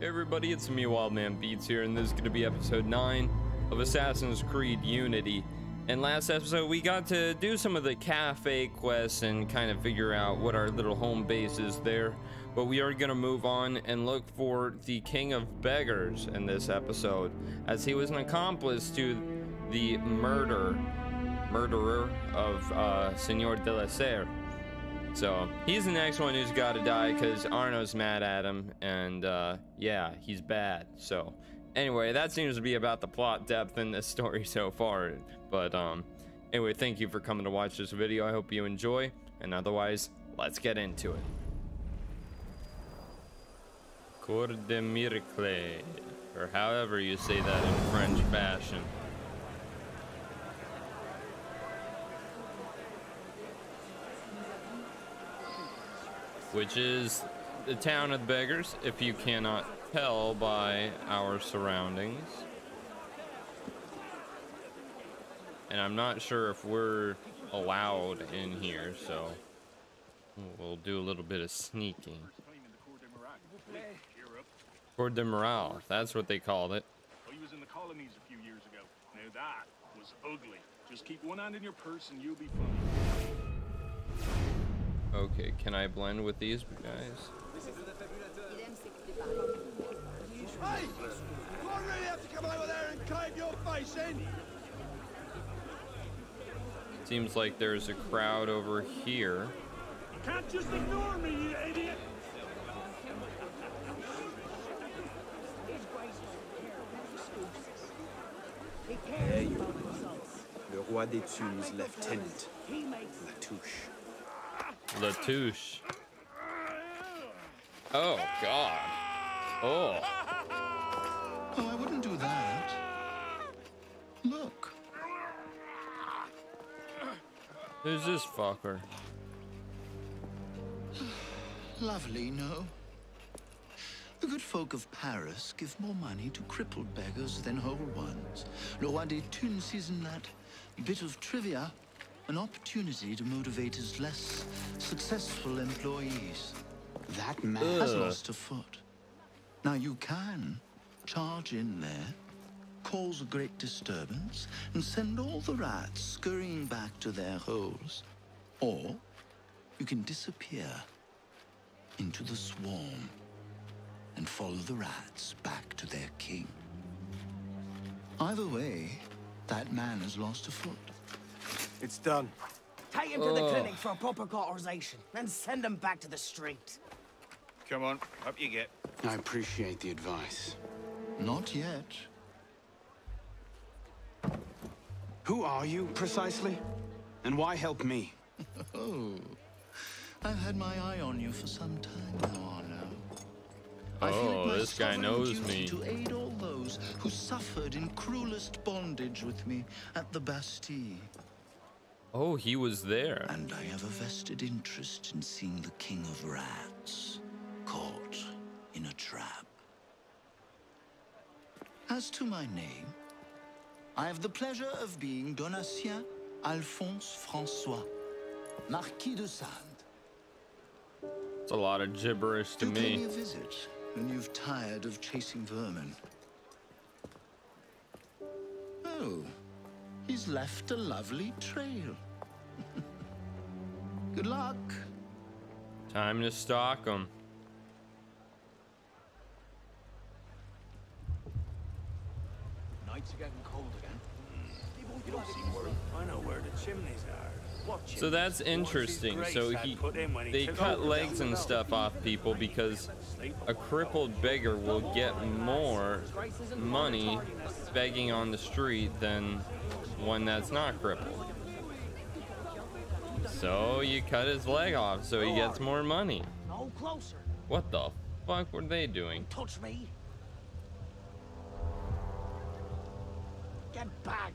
Hey everybody, it's me, Wildman Beats here, and this is going to be episode 9 of Assassin's Creed Unity. And last episode, we got to do some of the cafe quests and kind of figure out what our little home base is there. But we are going to move on and look for the King of Beggars in this episode, as he was an accomplice to the murder, murderer of uh, Senor de la Serre. So he's the next one who's got to die because Arno's mad at him, and uh, yeah, he's bad. So anyway, that seems to be about the plot depth in this story so far. But um, anyway, thank you for coming to watch this video. I hope you enjoy, and otherwise, let's get into it. Cour de Miracle, or however you say that in French fashion. Which is the town of the beggars, if you cannot tell by our surroundings. And I'm not sure if we're allowed in here, so we'll do a little bit of sneaking. Cour de Morale, that's what they called it. Oh, well, he was in the colonies a few years ago. Now that was ugly. Just keep one hand in your purse and you'll be fine. Okay, can I blend with these guys? Hey! Do I really have to come over there and cave your face in? Seems like there's a crowd over here. You can't just ignore me, you idiot! There you are. Le Roi des Thunes, Lieutenant Latouche. Latouche. Oh, God. Oh. Oh, I wouldn't do that. Look. Who's this fucker? Lovely, no? The good folk of Paris give more money to crippled beggars than whole ones. Roi des Thunes sees in that bit of trivia an opportunity to motivate his less successful employees. That man Has lost a foot. Now you can charge in there, cause a great disturbance, and send all the rats scurrying back to their holes. Or you can disappear into the swarm and follow the rats back to their king. Either way, that man has lost a foot. It's done. Take him to the Ugh. clinic for a proper cauterization, then send him back to the street. Come on, up you get. I appreciate the advice. Not yet. Who are you, precisely? And why help me? Oh, I've had my eye on you for some time now, Arno. I Oh, it my this guy sovereign knows duty me. To aid all those who suffered in cruelest bondage with me at the Bastille. Oh, he was there. And I have a vested interest in seeing the King of Rats caught in a trap. As to my name, I have the pleasure of being Donatien Alphonse Francois, Marquis de Sade. It's a lot of gibberish to Do pay me me. a visit when you've tired of chasing vermin. Oh, he's left a lovely trail. Good luck. Time to stalk him. Nights are getting cold again. You don't seem worried. I know where the chimneys are. What chimneys? So that's The ones his interesting. So he put in when he they cut legs and stuff off people because a crippled beggar will get more money begging on the street than one that's not crippled. So you cut his leg off so he gets more money. No closer. What the fuck were they doing? Touch me. Get back.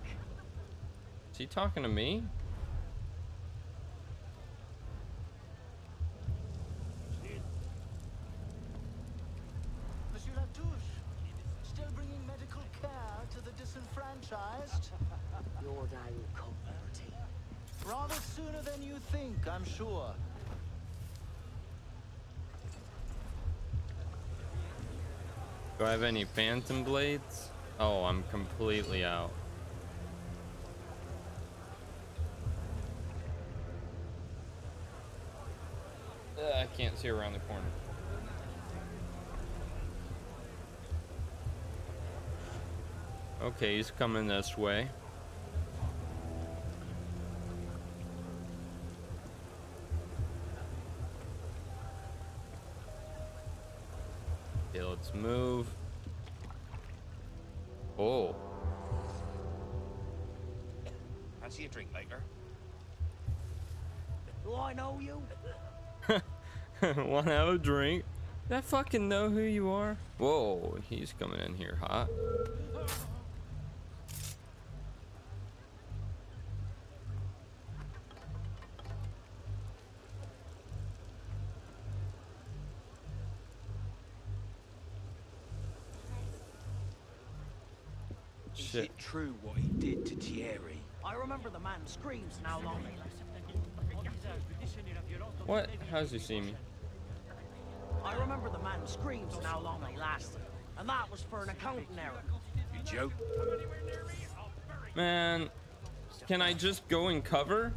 Is he talking to me? Monsieur Latouche, still bringing medical care to the disenfranchised? Your day will come, Liberty. Rather sooner than you think, I'm sure. Do I have any phantom blades? Oh, I'm completely out. Uh, I can't see around the corner. Okay, he's coming this way. Have a drink? Did I fucking know who you are? Whoa, he's coming in here hot. Is it true what he did to Thierry? I remember the man screams now long. What? How's he see me? I remember the man screams and how long they lasted. And that was for an accounting error. You joke? Man, can I just go and cover?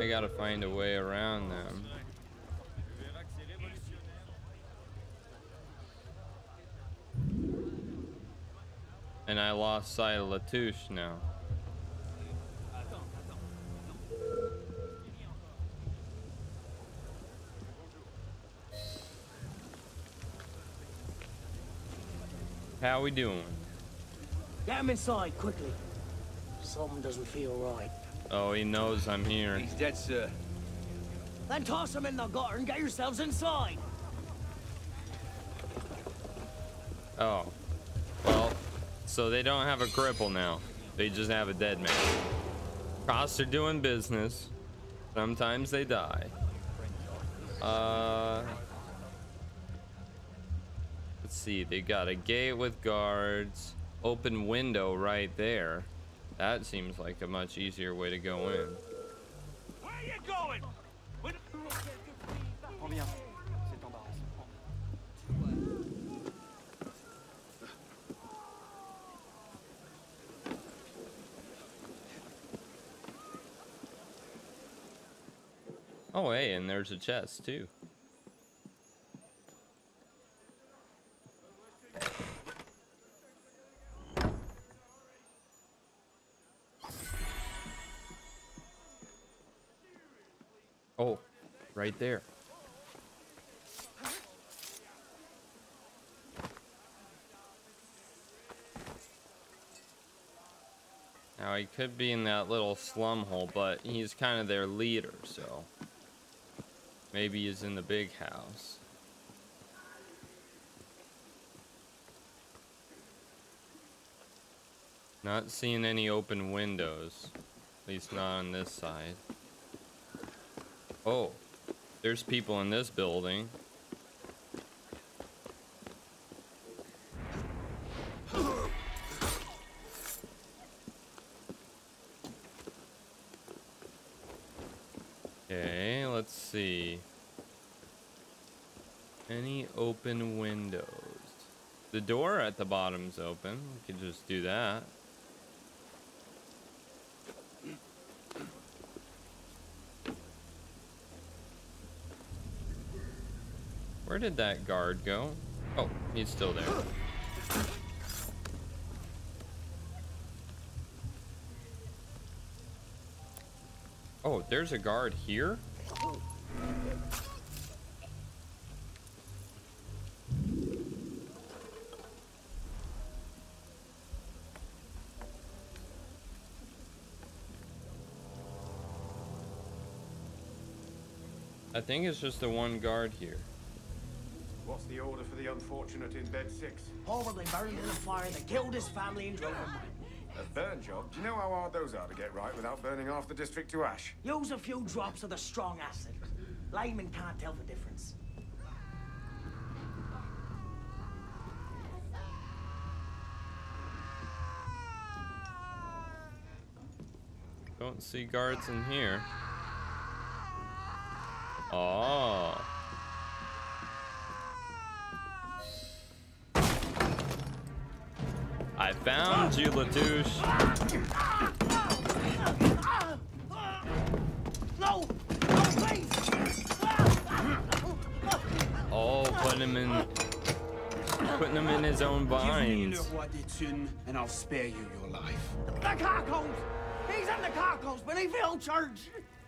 I gotta find a way around them. And I lost sight of Latouche now. How we doing? Get him inside, quickly. Something doesn't feel right. Oh, he knows I'm here. He's dead, sir. Then toss him in the gutter and get yourselves inside. Oh. Well, so they don't have a cripple now. They just have a dead man. Costs are doing business. Sometimes they die. Uh. Let's see. They got a gate with guards. Open window right there. That seems like a much easier way to go in. Where you going? With Oh, hey, and there's a chest too. Oh, right there. Now he could be in that little slum hole, but he's kind of their leader, so maybe he's in the big house. Not seeing any open windows, at least not on this side. Oh, there's people in this building. Okay, let's see. Any open windows? The door at the bottom's open. We could just do that. Where did that guard go? Oh, he's still there. Oh, there's a guard here? I think it's just the one guard here. What's the order for the unfortunate in bed six? Horribly burned in a fire that killed his family and drove him. A burn job? Do you know how hard those are to get right without burning half the district to ash? Use a few drops of the strong acid. Layman can't tell the difference. Don't see guards in here. Oh. I found you, Latouche. No! No, please! Oh, putting him in, putting him in his own Give me Le binds. Roi and I'll spare you your life. The carcos! He's in the carcos beneath Hillchurch! Latouche.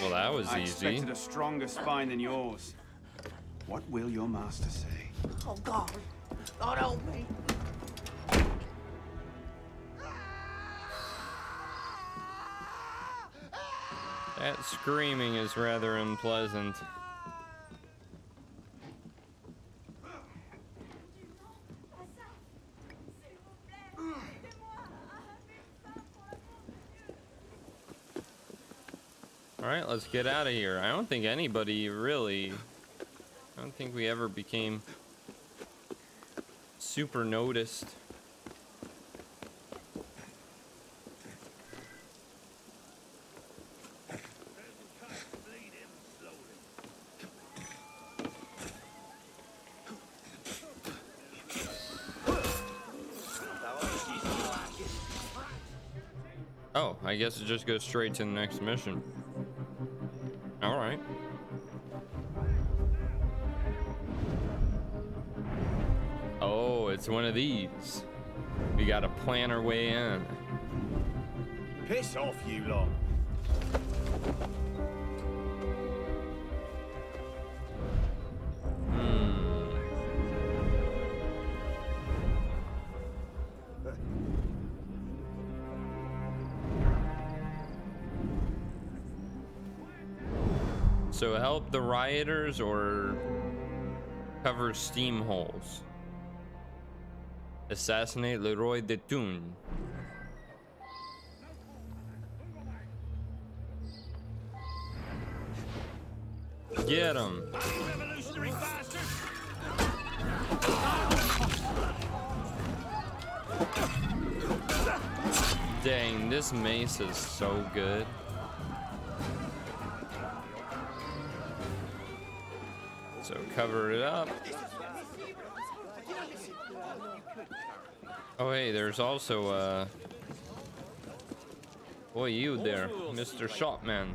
Well, that was easy. I easy. expected a stronger spine than yours. What will your master say? Oh, God. God help me. That screaming is rather unpleasant. Let's get out of here. I don't think anybody really. I don't think we ever became super noticed. Oh, I guess it just goes straight to the next mission. All right. Oh, it's one of these. We gotta plan our way in. Piss off, you lot. So help the rioters or cover steam holes. Assassinate Le Roi des Thunes. Get him. Dang, this mace is so good. Cover it up. Oh hey, there's also uh Boy you there, Mr. Shopman.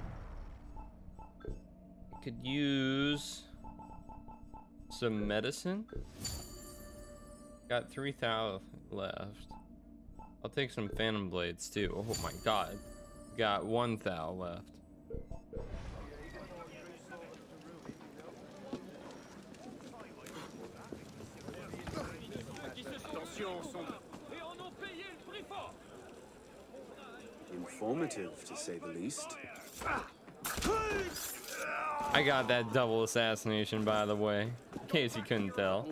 Could use some medicine. Got 3,000 left. I'll take some phantom blades too. Oh my god. Got one thou left. Informative, to say the least. I got that double assassination by the way. In case you couldn't tell.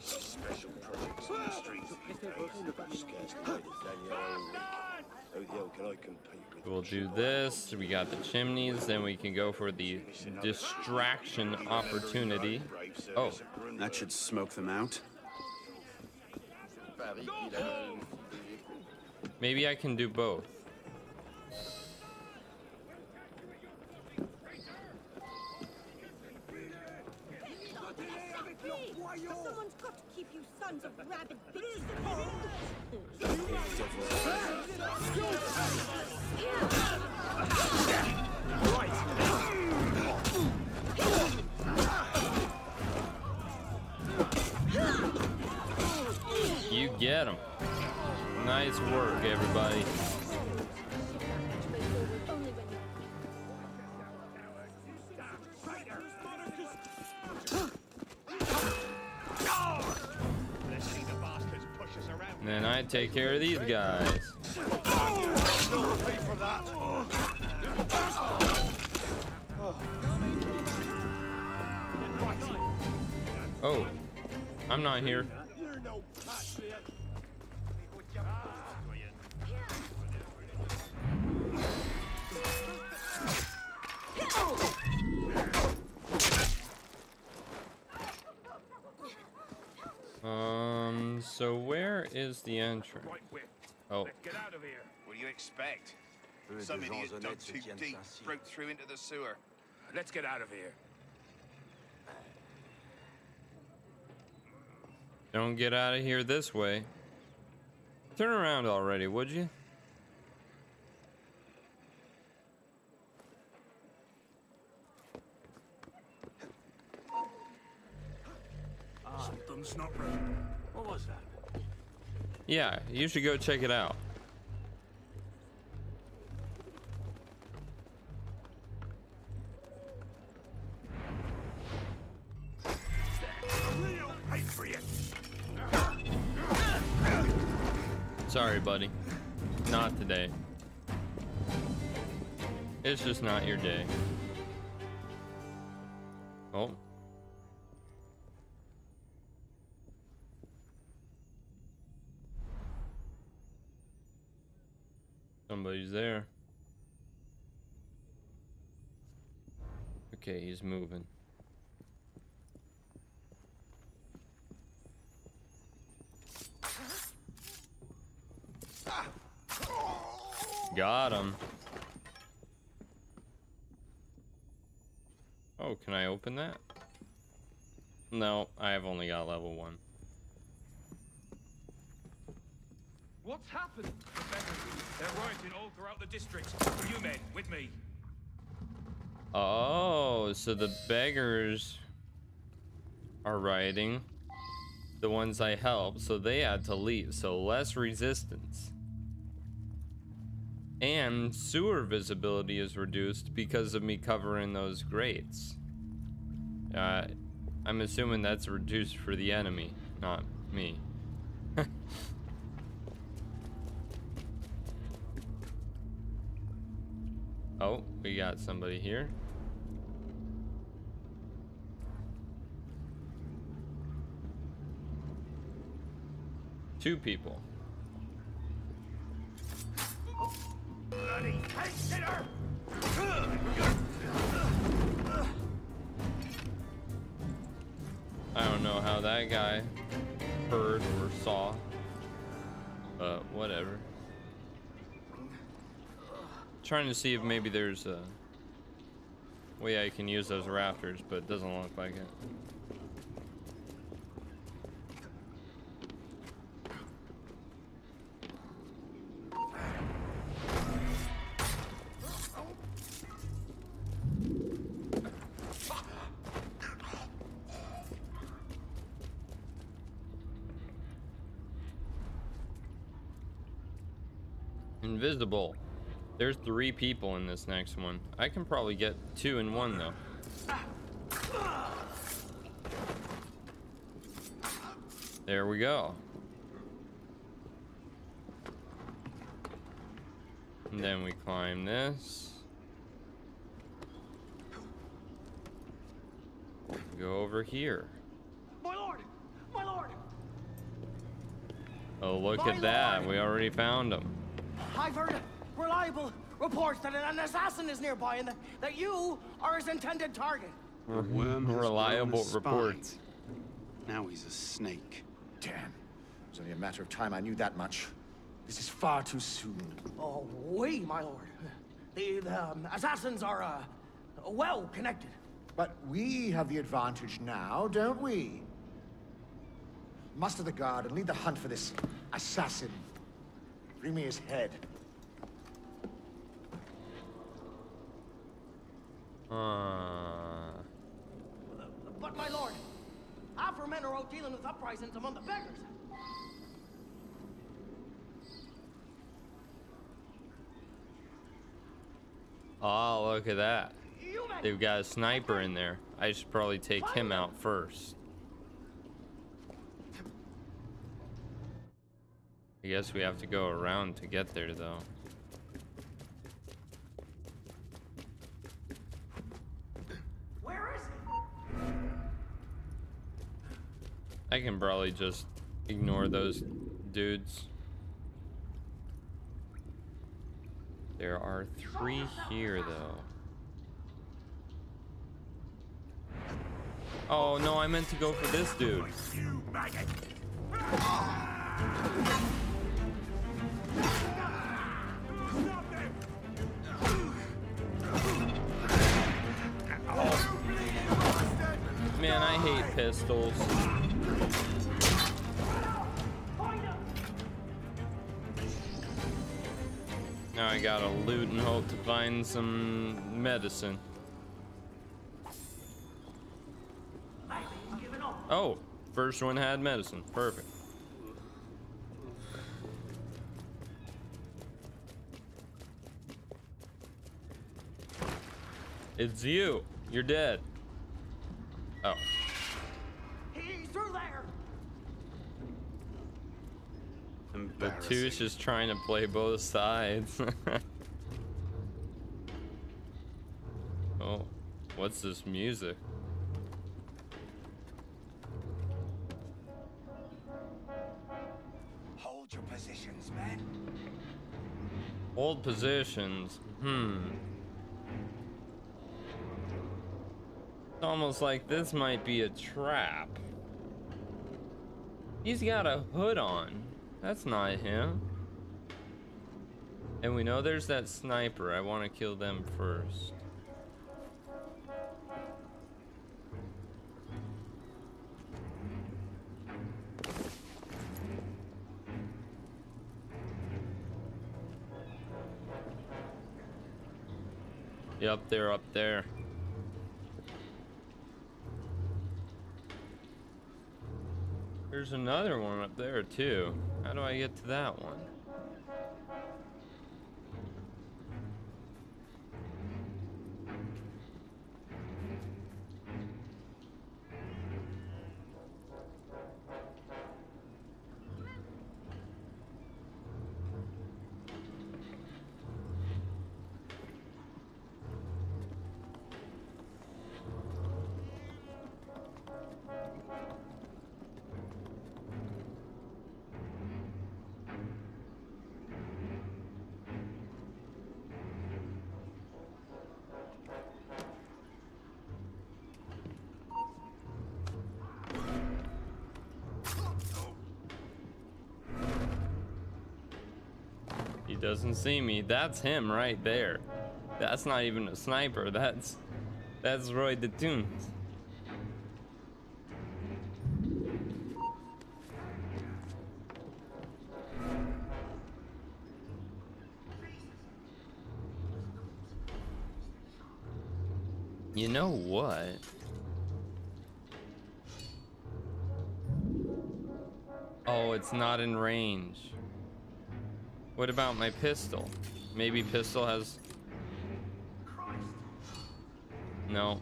Special projects on the streets these days. Scarce the way to Daniel Henry. How the hell can I compete with We'll do this. We got the chimneys. Then we can go for the distraction opportunity. Oh, That should smoke them out. Maybe I can do both. Someone's got to keep you sons of rabid bitches. You get him. Nice work, everybody. Then I take care of these guys. Oh, I'm not here. Is the entrance? Right, Whip. Oh, Get out of here. Will you you expect? Some idiot dug too deep, ainsi. broke through into the sewer. Let's get out of here. Don't get out of here this way. Turn around already, would you? Something's not right. What was that? Yeah, you should go check it out. Sorry, buddy. Not today. It's just not your day. Oh. Somebody's there. Okay, he's moving. Got him. Oh, can I open that? No, I have only got level one. What's happened? They're rioting all throughout the district. You men, with me. Oh, so the beggars are rioting. The ones I helped, so they had to leave. So less resistance. And sewer visibility is reduced because of me covering those grates. Uh, I'm assuming that's reduced for the enemy, not me. oh, we got somebody here. Two people. Bloody! I don't know how that guy heard or saw, but whatever. Trying to see if maybe there's a way I can use those rafters, but it doesn't look like it. Invisible. There's three people in this next one. I can probably get two in one though. There we go. And then we climb this. Go over here. My lord! My lord! Oh, look My at that. lord! We already found them. I've heard reliable reports that an assassin is nearby and that, that you are his intended target. The worm Reliable grown a spine. reports. Now he's a snake. Damn. It was only a matter of time I knew that much. This is far too soon. Oh, we, my lord. The, the um, assassins are, uh, well connected. But we have the advantage now, don't we? Muster the guard and lead the hunt for this assassin. Bring me his head. Uh, But, my lord, our men are out dealing with uprisings among the beggars. oh, look at that. They've got a sniper in there. I should probably take him out first. I guess we have to go around to get there, though. I can probably just ignore those dudes. There are three here, though. Oh, no, I meant to go for this dude. Man, I hate pistols. I gotta loot and hope to find some medicine. Oh, first one had medicine. Perfect. It's you. You're dead. Oh. The Toosh is just trying to play both sides. oh, what's this music? Hold your positions, man. Hold positions. Hmm. It's almost like this might be a trap. He's got a hood on. That's not him. And we know there's that sniper. I want to kill them first. Yep, they're up there. There's another one up there too. How do I get to that one? Doesn't see me. That's him right there. That's not even a sniper. That's that's Roy the Tunes. What about my pistol? Maybe pistol has... No.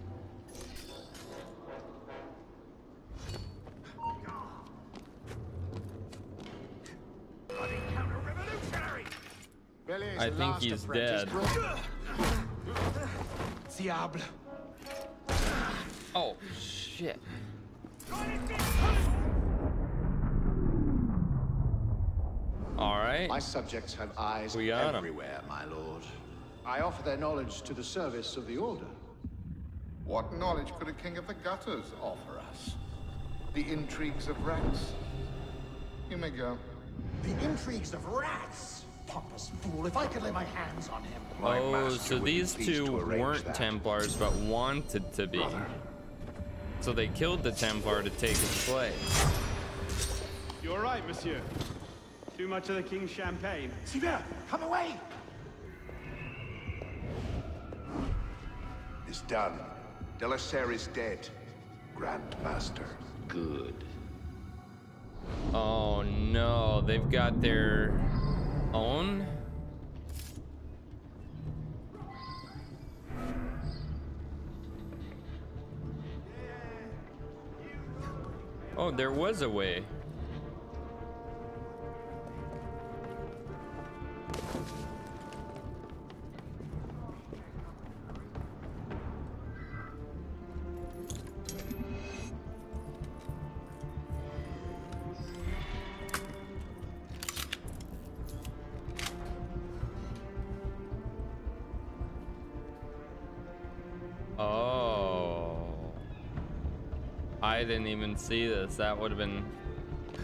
I think he's dead. Diable. Oh, shit. Alright. My subjects have eyes We got 'em. everywhere, my lord. I offer their knowledge to the service of the Order. What knowledge could a king of the gutters offer us? The intrigues of rats? You may go. The intrigues of rats! Pompous fool, if I could lay my hands on him. Oh, so these two weren't Templars, but wanted to be. So they killed the Templar to take his place. You're right, monsieur. Too much of the king's champagne. Sylvain, come away! It's done. de la Serre is dead. Grandmaster. Good. Oh no, they've got their own? Oh, there was a way. Even see this. That would have been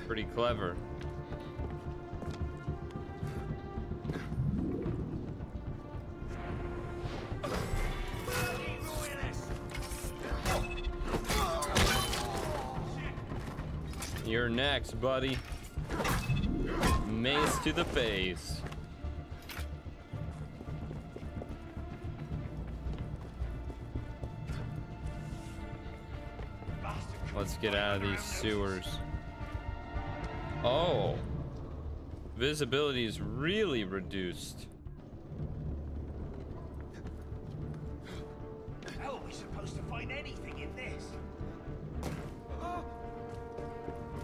pretty clever. You're next, buddy. Mace to the face. Let's get out of these sewers. Oh. Visibility is really reduced. How are we supposed to find anything in this?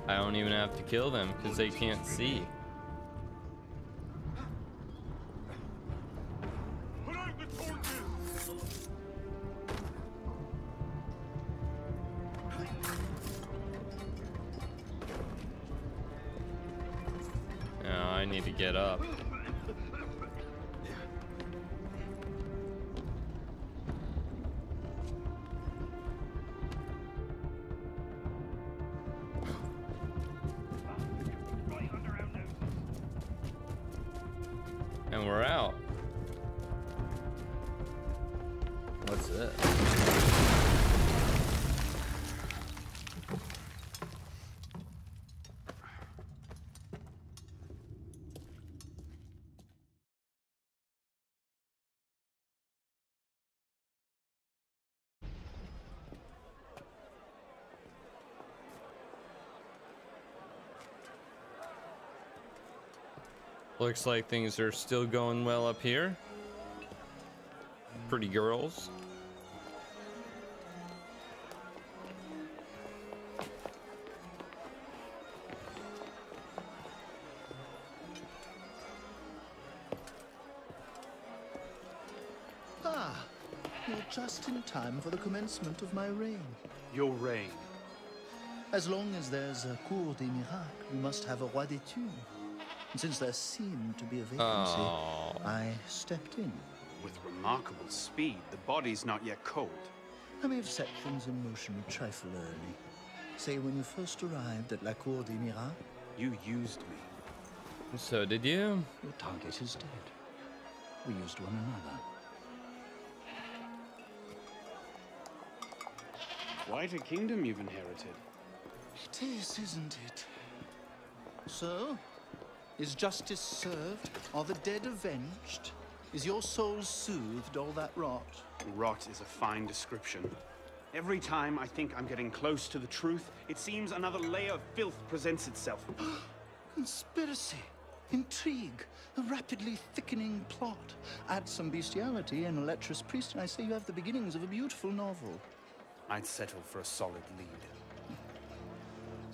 I don't even have to kill them because they can't see. Looks like things are still going well up here. Pretty girls. Ah, you're just in time for the commencement of my reign. Your reign. As long as there's a Cour des Miracles, you must have a Roi des Tours. And since there seemed to be a vacancy, Oh. I stepped in. With remarkable speed, the body's not yet cold. I may have set things in motion a trifle early. Say, when you first arrived at La Cour des Miracles, You used me. So did you? your target is dead. We used one another. Quite a kingdom you've inherited. It is, isn't it? So, is justice served? Are the dead avenged? Is your soul soothed, all that rot? Rot is a fine description. Every time I think I'm getting close to the truth, it seems another layer of filth presents itself. Conspiracy, intrigue, a rapidly thickening plot. Add some bestiality and a lecherous priest, and I say you have the beginnings of a beautiful novel. I'd settle for a solid lead.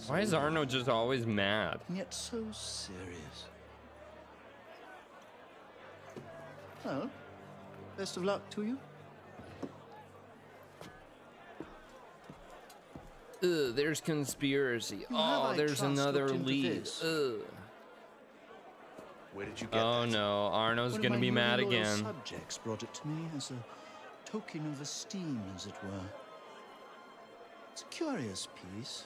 Why is Arno just always mad? And yet so serious. Well, best of luck to you. Ugh, there's conspiracy. Who Oh, there's another looked lead. Ugh. Where did you get Oh that? no, Arno's One gonna be mad loyal again. Subjects brought it to me as a token of esteem, as it were. It's a curious piece.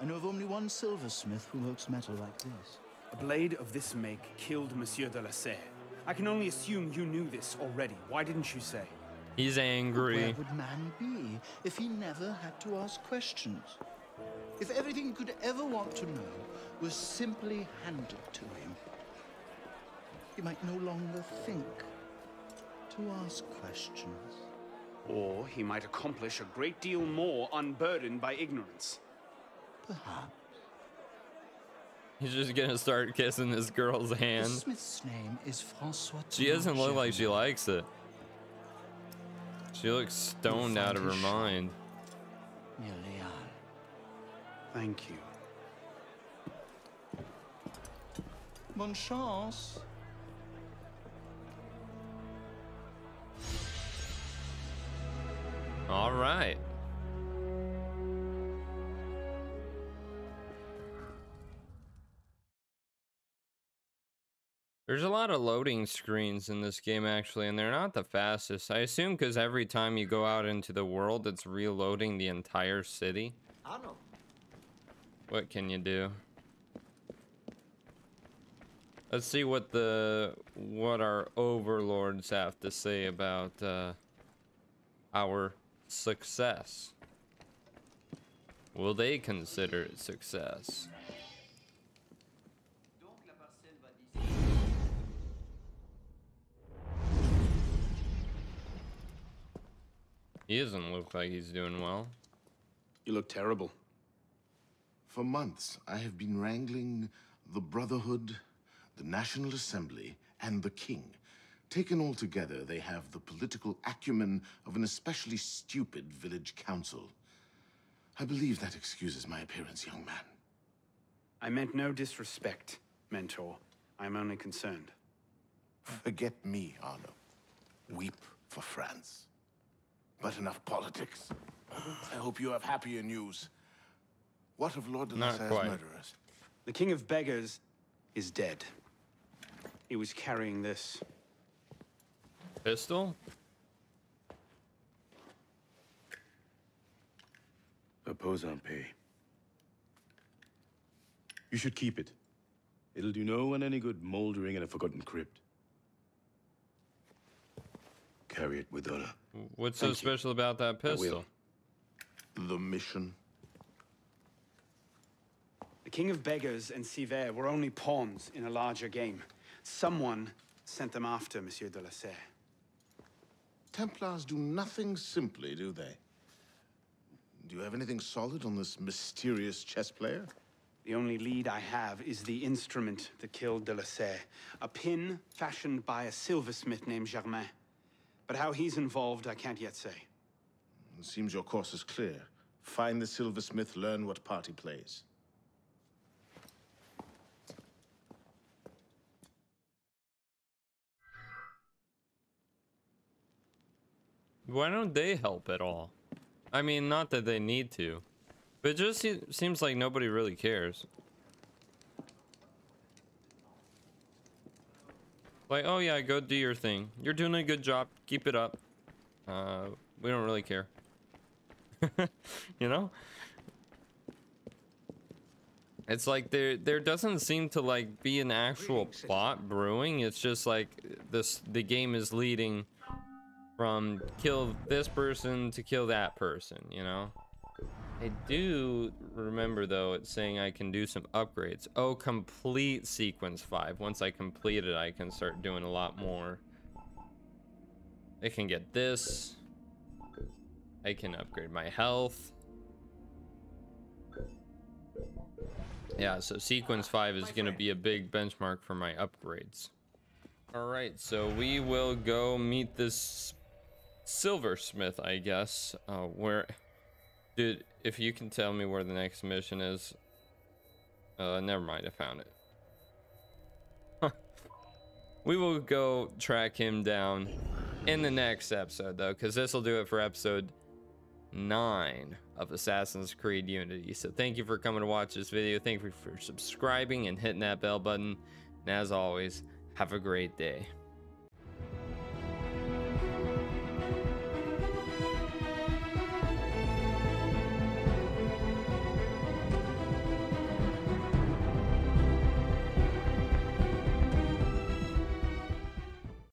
I know of only one silversmith who works metal like this. A blade of this make killed Monsieur de la Serre. I can only assume you knew this already. Why didn't you say? He's angry. Where angry. would man be if he never had to ask questions? If everything he could ever want to know was simply handed to him, he might no longer think to ask questions. Or he might accomplish a great deal more unburdened by ignorance. Perhaps. He's just gonna start kissing this girl's The hand. smith's name is Francois. She doesn't look like she likes it. She looks stoned out of her mind. Thank you. Bonne chance. All right. There's a lot of loading screens in this game actually, and they're not the fastest. I assume because every time you go out into the world, it's reloading the entire city. Arno, What can you do? Let's see what the what our overlords have to say about uh, our success. Will they consider it success? He doesn't look like he's doing well. You look terrible. For months, I have been wrangling the Brotherhood, the National Assembly, and the King. Taken all together, they have the political acumen of an especially stupid village council. I believe that excuses my appearance, young man. I meant no disrespect, Mentor. I'm only concerned. Forget me, Arno. Weep for France. But enough politics. I hope you have happier news. What of Lord de Not la Serre's murderers? The King of Beggars is dead. He was carrying this. Pistol? Reposant pay. You should keep it. It'll do no one any good moldering in a forgotten crypt. Carry it with honor. What's so Thank you. special about that pistol? The mission. The King of Beggars and Sivert were only pawns in a larger game. Someone sent them after Monsieur de la Serre. Templars do nothing simply, do they? Do you have anything solid on this mysterious chess player? The only lead I have is the instrument that killed de la Serre. A pin fashioned by a silversmith named Germain. But how he's involved, I can't yet say. It seems your course is clear. Find the silversmith, learn what part he plays. Why don't they help at all? I mean, not that they need to, but it just seems like nobody really cares. Like, oh yeah, go do your thing. You're doing a good job. Keep it up. Uh, we don't really care. you know? It's like there there doesn't seem to like be an actual plot brewing. It's just like this the game is leading from kill this person to kill that person, you know? I do remember though it's saying I can do some upgrades. Oh, complete sequence 5. Once I complete it, I can start doing a lot more. I can get this. I can upgrade my health. Yeah, so sequence 5 is going to be a big benchmark for my upgrades. All right, so we will go meet this silversmith, I guess. Uh, where, dude, if you can tell me where the next mission is. Uh, never mind, I found it. we will go track him down in the next episode, though, because this will do it for episode nine of Assassin's Creed Unity. So thank you for coming to watch this video. Thank you for subscribing and hitting that bell button. And as always, have a great day.